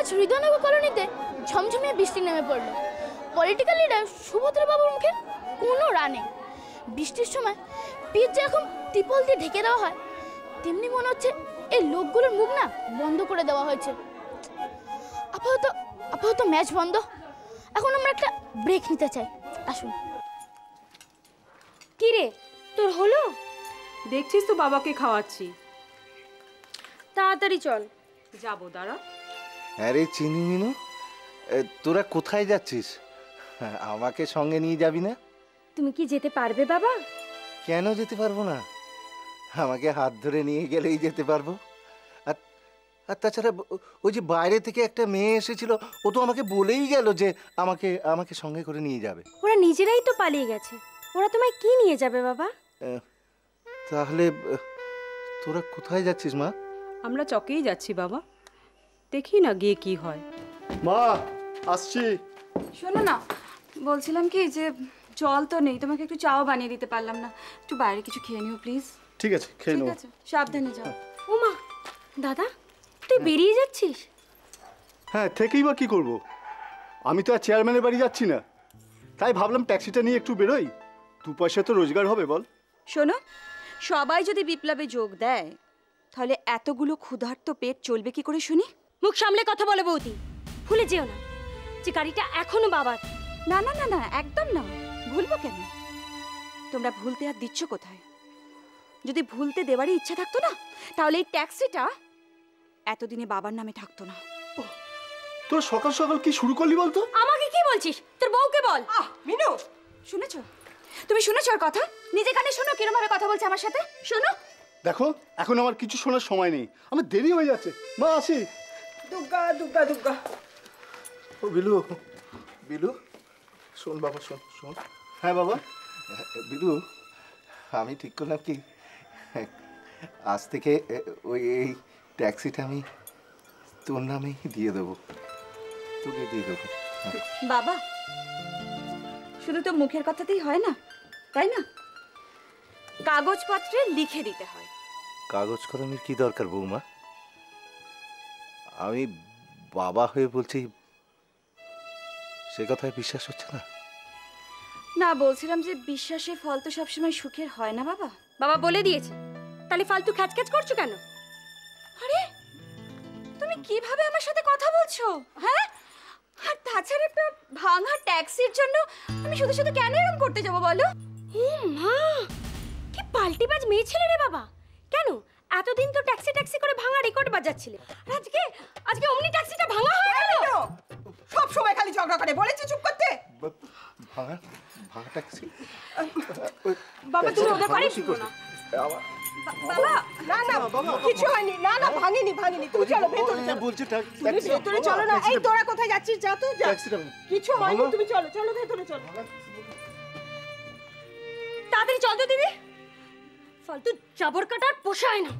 আজ হৃদয়নগর কলোনিতে ঝমঝমিয়ে বৃষ্টি নেমে পড়ল। পলিটিক্যাল লিডার সুভদ্রা বাবুর মুখে কোনো রা নেই। বৃষ্টির সময় পিচ যেরকম ত্রিপল দিয়ে ঢেকে দেওয়া হয় তেমনি মনে হচ্ছে এই লোকগুলোর মুখ না বন্ধ করে দেওয়া হয়েছে। আপাতত আপাতত ম্যাচ বন্ধ। এখন আমরা একটা ব্রেক নিতে চাই। আসুন। কি রে তোর হলো? দেখছিস তো বাবাকে খাওয়াচ্ছি। তাড়াতাড়ি চল। যাব দাঁড়া। আরে চিনি মিনু তোরা কোথায় যাচ্ছিস? হ্যাঁ, আমাকে সঙ্গে নিয়ে যাবি না? তুমি কি যেতে পারবে বাবা? কেন যেতে পারব না? আমাকে হাত ধরে নিয়ে গেলেই যেতে পারব। আর আর তাছাড়া ওই যে বাইরে থেকে একটা মেয়ে এসেছিল ও তো আমাকে বলেই গেল যে আমাকে আমাকে সঙ্গে করে নিয়ে যাবে। ওরা নিজেরাই তো পালিয়ে গেছে। ওরা তোমায় কি নিয়ে যাবে বাবা? তাহলে তোরা কোথায় যাচ্ছিস মা? আমরা চকেই যাচ্ছি বাবা। দেখি না গিয়ে কি হয়। মা আসছি। শোনো না বলছিলাম কি যে জল তো নেই তোমাকে একটু চাও বানিয়ে দিতে পারলাম না। একটু বাইরে কিছু খেয়ে নিও প্লিজ ঠিক আছে খেয়ে ঠিক আছে সাবধানে যাও। ও মা দাদা তুই বেরিয়ে যাচ্ছিস? হ্যাঁ থেকেই বা কি করব? আমি তো আর চেয়ারম্যানের বাড়ি যাচ্ছি না। তাই ভাবলাম ট্যাক্সিটা নিয়ে একটু বেরোই। দু পয়সা তো রোজগার হবে বল। শোনো সবাই যদি বিপ্লবে যোগ দেয় তাহলে এতগুলো ক্ষুধার্ত পেট চলবে কি করে শুনি? মুখ সামলে কথা বলে বৌদি। ভুলে যেও না। যে গাড়িটা এখনও বাবার। না না না না একদম না। ভুলবো কেন? তোমরা ভুলতে আর দিচ্ছ কোথায়? যদি ভুলতে দেওয়ারই ইচ্ছা থাকতো না তাহলে এই ট্যাক্সিটা এতদিনে বাবার নামে থাকতো না। তোর সকাল সকাল কি শুরু করলি বলতো? আমাকে কি বলছিস? তোর বউকে বল। আহ মিনু! শুনেছ? তুমি শুনেছ ওর কথা? নিজে কানে শোনো কিরম ভাবে কথা বলছে আমার সাথে। শোনো। দেখো এখন আমার কিছু শোনার সময় নেই। আমার দেরি হয়ে যাচ্ছে। মা আসি। দুর্গা দুর্গা দুর্গা ও বিলু বিলু শোন বাবা শোন শোন। হ্যাঁ বাবা। বিলু আমি ঠিক করলাম কি? আজ থেকে ওই এই ট্যাক্সিটা আমি তোর নামেই দিয়ে দেবো। তোকে দিয়ে দেবো। হ্যাঁ। বাবা শুধু তো মুখের কথাতেই হয় না তাই না? কাগজপত্রে লিখে দিতে হয়। কাগজ কলমের কি দরকার বৌমা? আমি বাবা হয়ে বলছি, সে কথায় বিশ্বাস হচ্ছে না? না, বলছিলাম যে বিশ্বাসের ফল তো সবসময় সুখের হয় না বাবা। বাবা বলে দিয়েছে, তাহলে ফালতু খ্যাচখ্যাচ করছ কেন? আরে, তুমি কীভাবে আমার সাথে কথা বলছো হ্যাঁ? আর তাছাড়া একটা ভাঙা ট্যাক্সির জন্য আমি শুধু শুধু কেন এরকম করতে যাব বলো? ও মা, কি পাল্টিবাজ মেয়ে ছেলে রে বাবা। কেন? এতদিন তো ট্যাক্সি ট্যাক্সি করে ভাঙা রেকর্ড বাজাচ্ছিলে। আর আজকে আজকে অমনি ট্যাক্সিটা ভাঙা হয়ে গেল। সব সময় খালি ঝগড়া করে। বলেছি চুপ করতে। ভাঙা ভাঙা ট্যাক্সি? বাবা তুমি ওদের বাড়ি শুনো না। বাবা। না না কিছু হয়নি। না না ভাঙিনি ভাঙিনি। তুমি চলো ভেতরে চলো। বলছে তুমি ভেতরে চলো না। এই তোরা কোথায় যাচ্ছিস? যা তো যা। কিছু হয়নি তুমি চলো চলো ভেতরে চলো। তাড়াতাড়ি চল তো দিদি। ফালতু জাবর কাটার পোষায় না।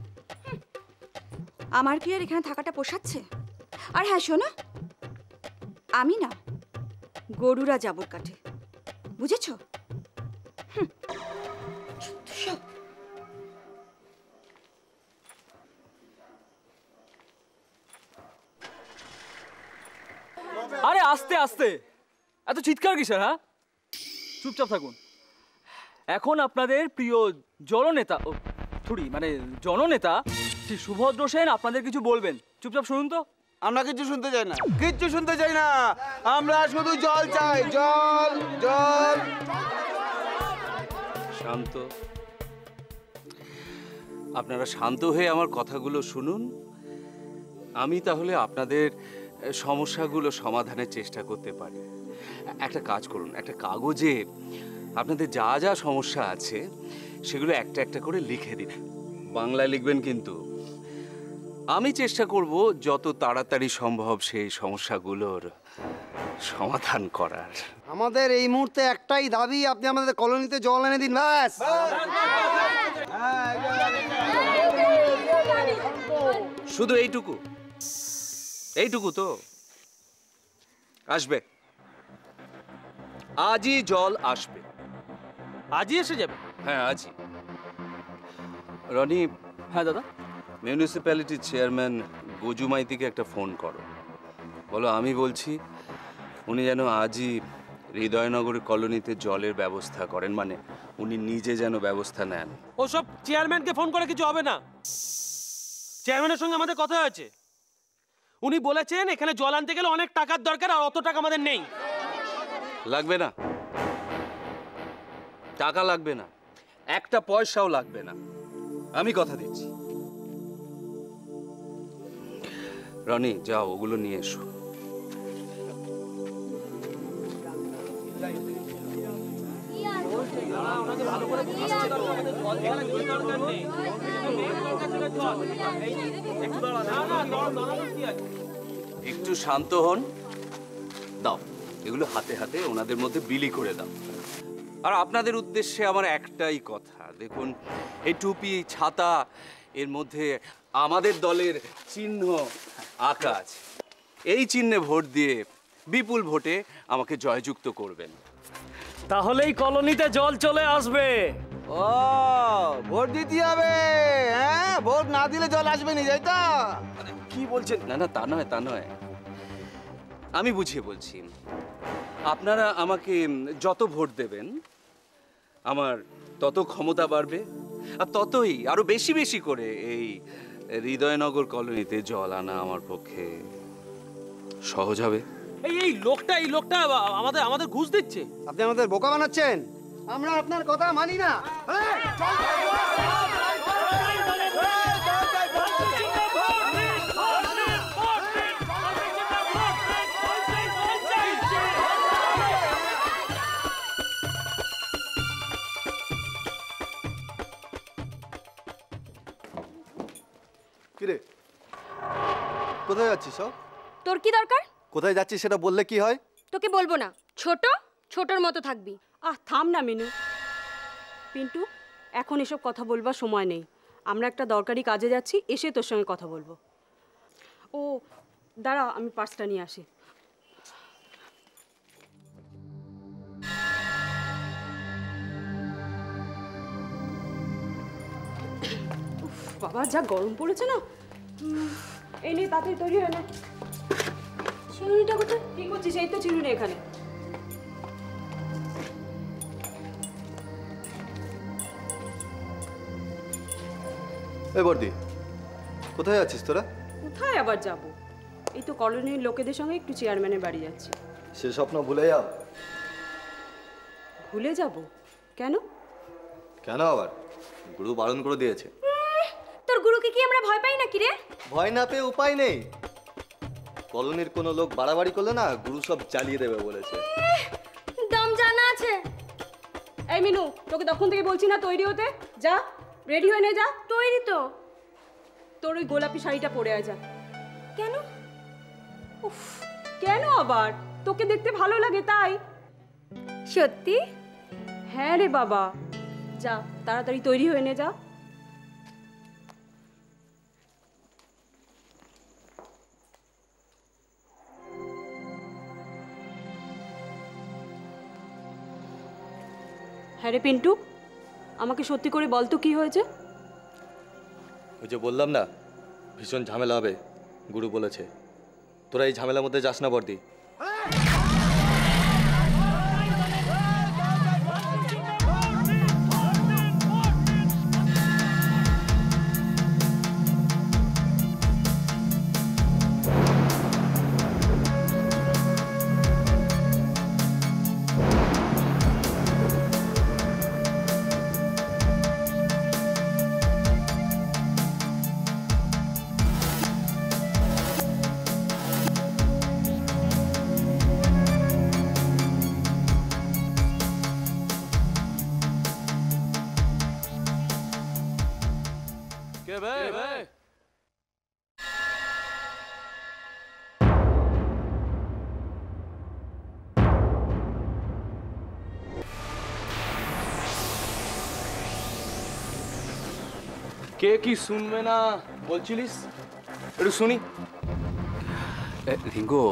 আমার কি আর এখানে থাকাটা পোষাচ্ছে? আর হ্যাঁ শোনো। আমি না গরুরা জাবর কাটে। বুঝেছ? আরে আস্তে আস্তে। এত চিৎকার কিসের হ্যাঁ? চুপচাপ থাকুন। এখন আপনাদের প্রিয় জননেতা ও থুড়ি মানে জননেতা শ্রী সুভদ্র সেন আপনাদের কিছু বলবেন। চুপচাপ শুনুন তো। আমরা কিছু শুনতে চাই না। কিচ্ছু শুনতে চাই না। আমরা শুধু জল চাই। জল জল। শান্ত। আপনারা শান্ত হয়ে আমার কথাগুলো শুনুন। আমি তাহলে আপনাদের সমস্যাগুলো সমাধানের চেষ্টা করতে পারি। একটা কাজ করুন। একটা কাগজে আপনাদের যা যা সমস্যা আছে সেগুলো একটা একটা করে লিখে দিন। বাংলায় লিখবেন কিন্তু। আমি চেষ্টা করব যত তাড়াতাড়ি সম্ভব সেই সমস্যাগুলোর সমাধান করার। আমাদের এই মুহূর্তে একটাই দাবি আপনি আমাদের কলোনিতে জল এনে দিন ব্যাস। শুধু এইটুকু। এইটুকু তো। আসবে। আজই জল আসবে। আজই এসে যাবে? হ্যাঁ আজই। রনি হ্যাঁ দাদা? মিউনিসিপ্যালিটির চেয়ারম্যান গজু মাইতিকে একটা ফোন করো। বলো আমি বলছি উনি যেন আজই হৃদয়নগর কলোনিতে জলের ব্যবস্থা করেন মানে উনি নিজে যেন ব্যবস্থা নেন। ওসব চেয়ারম্যানকে ফোন করে কিছু হবে না। চেয়ারম্যানের সঙ্গে আমাদের কথা হয়েছে। উনি বলেছেন এখানে জল আনতে গেলে অনেক টাকার দরকার আর অত টাকা আমাদের নেই। লাগবে না। টাকা লাগবে না, একটা পয়সাও লাগবে না। আমি কথা দিচ্ছি। রনি, যাও, ওগুলো নিয়ে এসো। একটু শান্ত হন। দাও, এগুলো হাতে হাতে ওনাদের মধ্যে বিলি করে দাও। আর আপনাদের উদ্দেশ্যে আমার একটাই কথা। দেখুন এই টুপি ছাতা এর মধ্যে আমাদের দলের চিহ্ন আকাশ এই চিহ্নে ভোট দিয়ে বিপুল ভোটে আমাকে জয়যুক্ত করবেন। তাহলেই কলোনিতে জল চলে আসবে। ও ভোট দিতে হবে। হ্যাঁ ভোট না দিলে জল আসবে নি যাই তো? কি বলছেন? না না তা নয় তা নয়। আমি বুঝিয়ে বলছি। আপনারা আমাকে যত ভোট দেবেন আমার তত ক্ষমতা বাড়বে আর ততই আরও বেশি বেশি করে এই হৃদয়নগর কলোনিতে জল আনা আমার পক্ষে সহজ হবে। এই এই লোকটা এই লোকটা আমাদের আমাদের ঘুষ দিচ্ছে। আপনি আমাদের বোকা বানাচ্ছেন? আমরা আপনার কথা মানি না। কোথায় যাচ্ছিস সব? তোর কি দরকার? কোথায় যাচ্ছিস সেটা বললে কি হয়? তোকে বলব না। ছোট ছোটর মতো থাকবি। আহ থাম না মিনু। পিন্টু এখন এসব কথা বলবার সময় নেই। আমরা একটা দরকারি কাজে যাচ্ছি এসে তোর সঙ্গে কথা বলব। ও দাঁড়া আমি পার্সটা নিয়ে আসি। উফ, বাবা যা গরম পড়েছে না। এই নিয়ে তাড়াতাড়ি তৈরি হয় না। চিরুনিটা কোথায়? কি করছিস? এই তো চিরুনি এখানে। বর্দি কোথায় যাচ্ছিস তোরা? কোথায় আবার যাব? এই তো কলোনির লোকেদের সঙ্গে একটু চেয়ারম্যানের বাড়ি যাচ্ছি। সে স্বপ্ন ভুলে যাও। ভুলে যাব? কেন? কেন আবার? গুরু বারণ করে দিয়েছে। গুরুকে কি আমরা ভয় পাই নাকি রে? ভয় না পেয়ে উপায় নেই। কলোনির কোনো লোক বাড়াবাড়ি করলে না গুরু সব জ্বালিয়ে দেবে বলেছে। দম জানা আছে। এই মিনু তোকে তখন থেকে বলছি না তৈরি হতে? যা রেডি হয়ে নে যা। তৈরি তো। তোর ওই গোলাপি শাড়িটা পরে আয় যা। কেন? উফ কেন আবার? তোকে দেখতে ভালো লাগে তাই। সত্যি? হ্যাঁ রে বাবা। যা তাড়াতাড়ি তৈরি হয়ে নে যা। হ্যাঁ রে পিন্টু, আমাকে সত্যি করে বল তো কি হয়েছে? ওই যে বললাম না, ভীষণ ঝামেলা হবে, গুরু বলেছে। তোরা এই ঝামেলার মধ্যে যাস না বর্দি। কে কি শুনবে না বলছিলিস? একটু শুনি। এ, রিঙ্গো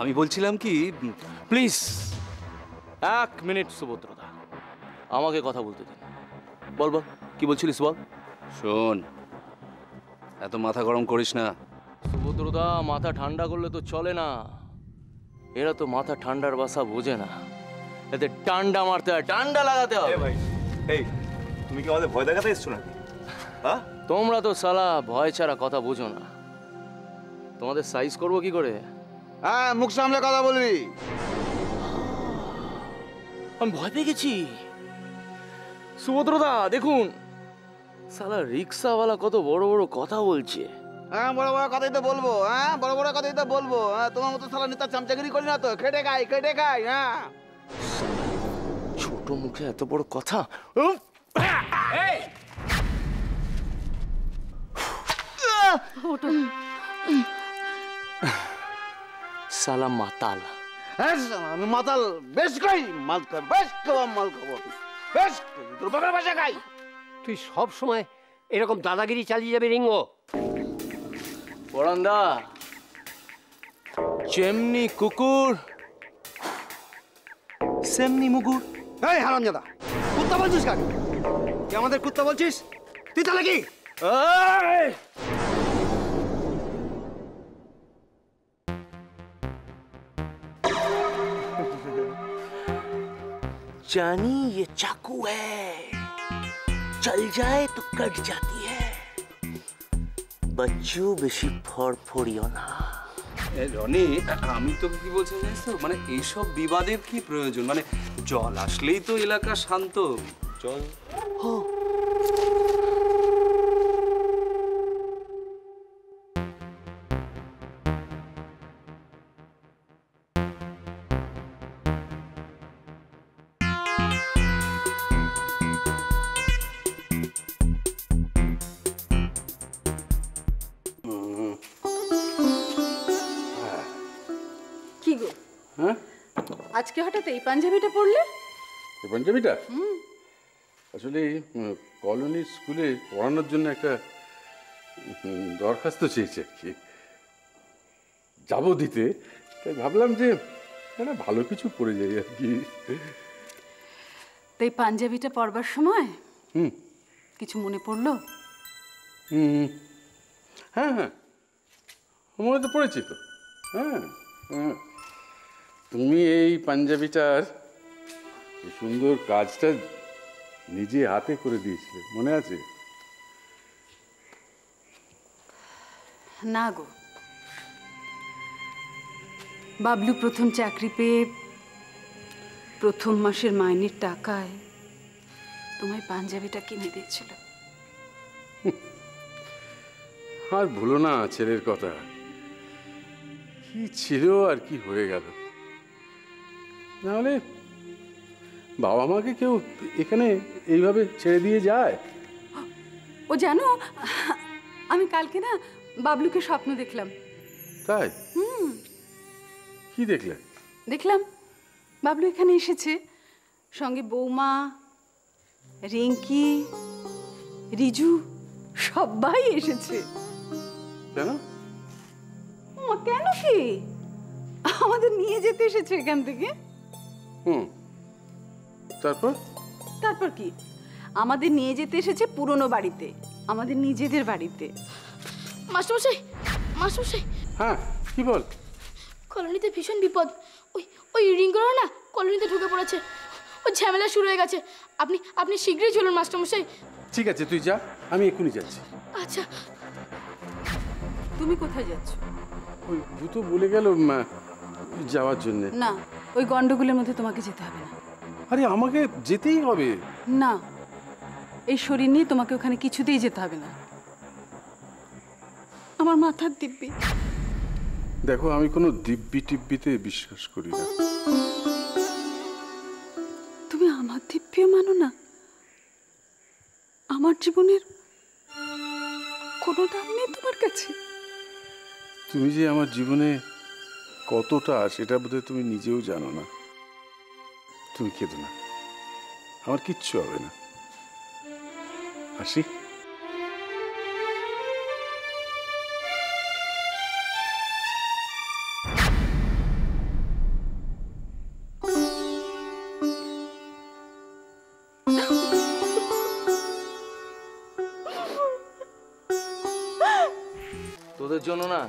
আমি বলছিলাম কি প্লিজ। এক মিনিট সুভদ্রদা। আমাকে কথা বলতে দিন বল বল কি বলছিলিস বল? শোন এত মাথা গরম করিস না। সুভদ্রদা মাথা ঠান্ডা করলে তো চলে না। এরা তো মাথা ঠান্ডার বাসা বোঝে না। এতে টান্ডা মারতে হয় টান্ডা লাগাতে হবে। ভাই এই তুমি কি আমাদের ভয় দেখাতে এসছো নাকি? হ্যাঁ? তোমরা তো সালা ভয় ছাড়া কথা বুঝো না। তোমাদের সাইজ করব কি করে? হ্যাঁ মুখ সামলে কথা বলবি। আমি ভয় পেয়ে গেছি। সুভদ্রদা দেখুন। সালা রিক্সাওয়ালা কত বড় বড় কথা বলছে। হ্যাঁ বড় বড় কথাই তো বলব হ্যাঁ বড় বড় কথাই তো বলব। হ্যাঁ তোমার মতো সালা নেতা চামচাগিরি করি না তো? খেটে খাই খেটে খাই হ্যাঁ। ছোট মুখে এত বড় কথা? মাতাল। হ্যাঁ সালা, আমি মাতাল। বেশ খাই মাল খাই বেশ খাওয়া মাল খাব বেশ তোর বাসা খাই তুই সব সময় এরকম দাদাগিরি চালিয়ে যাবে রিঙ্গো। পরান্দা যেমনি কুকুর। সেমনি মুগুর এই হারামজাদা কুত্তা বলছিস কাকে? তুই আমাদের কুত্তা বলছিস তুই তাহলে কি এই! जानी ये चाकू है चल जाए तो कट जाती है बच्चों বেশি ফড়ফড়িও না এ, রনি আমি তোকে কি বলছি জানিস তো মানে এইসব বিবাদের কি প্রয়োজন মানে জল আসলেই তো এলাকা শান্ত গো হ্যাঁ? আজকে হঠাৎ এই পাঞ্জাবিটা পরলে এই পাঞ্জাবিটা? আসলে কলোনি স্কুলে পড়ানোর জন্য একটা দরখাস্ত চেয়েছে আর কি। যাব দিতে। তাই ভাবলাম যে একটা ভালো কিছু পড়ে যাই আর কি। তাই পাঞ্জাবিটা পরবার সময় হুম। কিছু মনে পড়ল? হুম। হ্যাঁ হ্যাঁ। মনে তো পড়েছি তো। হ্যাঁ হ্যাঁ। তুমি এই পাঞ্জাবিটার সুন্দর কাজটা নিজে হাতে করে দিয়েছিলে মনে আছে? না গো। বাবলু প্রথম চাকরি পেয়ে প্রথম মাসের মাইনের টাকায় তোমায় পাঞ্জাবিটা কিনে দিয়েছিল। আর ভুলো না ছেলের কথা। কি ছিল আর কি হয়ে গেল? নাহলে বাবা মাকে কেউ এখানে এইভাবে ছেড়ে দিয়ে যায়? ও জানো আমি কালকে না বাবলুকে স্বপ্ন দেখলাম। তাই? হুম। কি দেখলে? দেখলাম বাবলু এখানে এসেছে। সঙ্গে বৌমা রিঙ্কি রিজু সবাই এসেছে। কেন? কেন কি? আমাদের নিয়ে যেতে এসেছে এখান থেকে। হুম। তারপর? তারপর কি? আমাদের নিয়ে যেতে এসেছে পুরনো বাড়িতে। আমাদের নিজেদের বাড়িতে। মাস্টারমশাই মাস্টারমশাই। হ্যাঁ কি বল? কলোনিতে ভীষণ বিপদ। ওই ওই রিঙ্গুলো না কলোনিতে ঢুকে পড়েছে। ও ঝামেলা শুরু হয়ে গেছে। আপনি আপনি শীঘ্রই চলুন মাস্টারমশাই। ঠিক আছে তুই যা আমি এক্ষুনি যাচ্ছি। আচ্ছা। তুমি কোথায় যাচ্ছ? ওই ভূতো বলে গেল যাওয়ার জন্য। না ওই গন্ডগোলের মধ্যে তোমাকে যেতে হবে না। আরে আমাকে যেতেই হবে। না এই শরীর নিয়ে তোমাকে ওখানে কিছুতেই যেতে হবে না। আমার মাথার দিব্যি। দেখো আমি কোনো দিব্যি টিব্বিতে বিশ্বাস করি না। তুমি আমার দিব্যিও মানো না। আমার জীবনের কোনো দাম নেই তোমার কাছে। তুমি যে আমার জীবনে কতটা সেটা বোধহয় তুমি নিজেও জানো না। তুমি কেঁদো না। আমার কিচ্ছু হবে না। আসি। তোদের জন্য না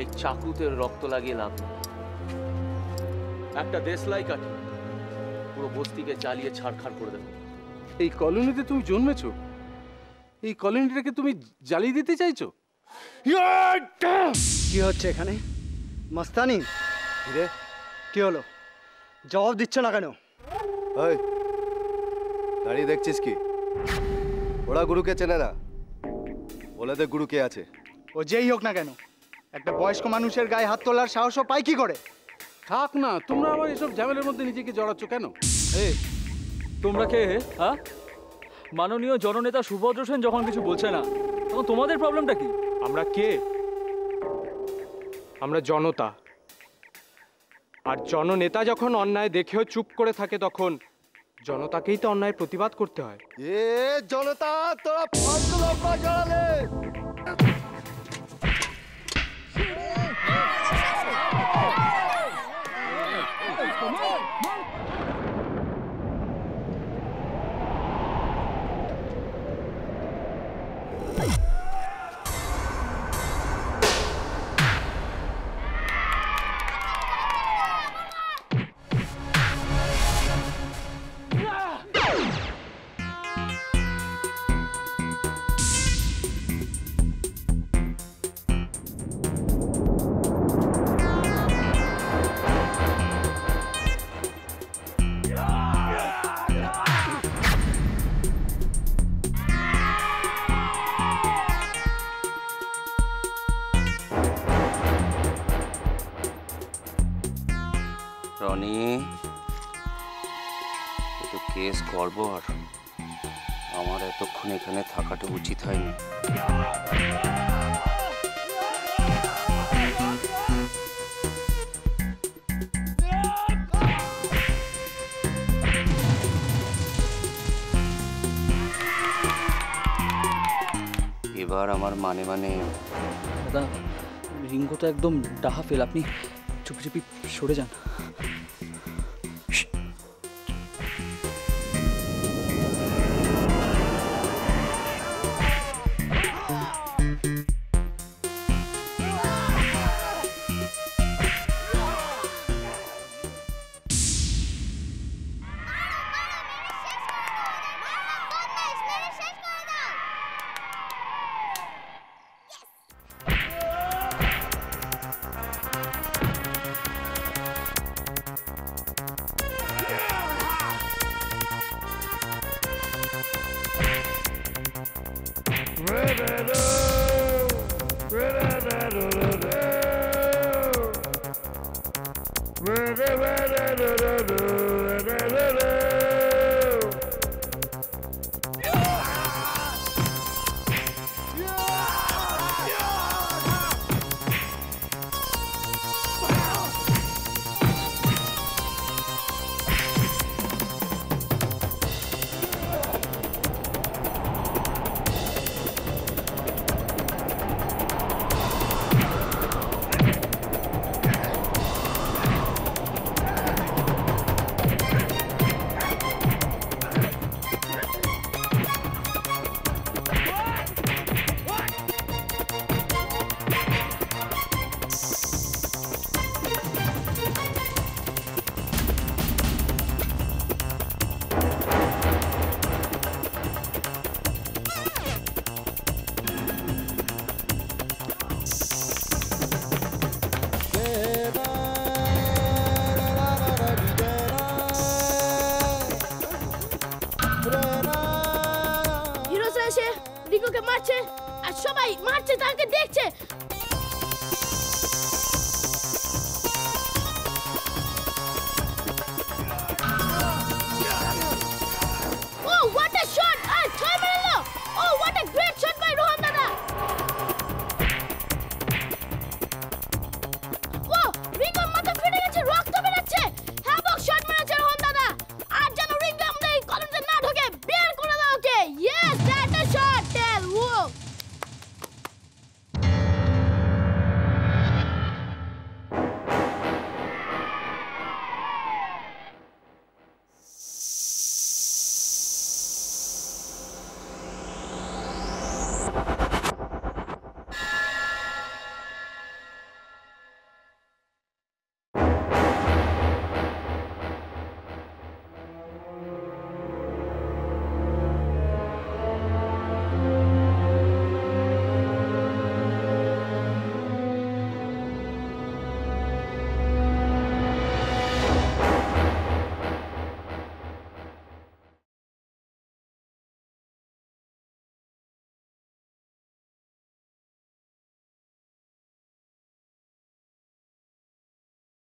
এই চাকুতে রক্ত লাগিয়ে লাভ একটা দেশলাই কাঠি। বস্তিকে জ্বালিয়ে ছাড়খাড় করে দেবো। এই কলোনিতে তুমি জন্মেছো? এই কলোনিটাকে তুমি জ্বালিয়ে দিতে চাইছো? কি হচ্ছে এখানে? মাস্তানি? রে। কি হলো? জবাব দিচ্ছ না কেন? ওই দাঁড়িয়ে দেখছিস কি? ওরা গুরুকে চেনে না। বলে দে গুরু কে আছে। ও যেই হোক না কেন একটা বয়স্ক মানুষের গায়ে হাত তোলার সাহসও পাই কি করে? থাক না তোমরা আবার এসব ঝামেলার মধ্যে নিজেকে জড়াচ্ছ কেন? তোমরা কে হ্যাঁ মাননীয় জননেতা সুভদ্র সেন যখন কিছু বলছে না তখন তোমাদের প্রবলেমটা কি? আমরা কে? আমরা জনতা। আর জননেতা যখন অন্যায় দেখেও চুপ করে থাকে তখন জনতাকেই তো অন্যায় প্রতিবাদ করতে হয়। এ জনতা তোরা ফালতু লম্বা জড়ালে তো কেস গড়বড়। আমার এতক্ষণ এখানে থাকাটা উচিত হয়নি। এবার আমার মানে মানে। দাদা রিঙ্গো তো একদম ডাহা ফেল। আপনি চুপি চুপি সরে যান।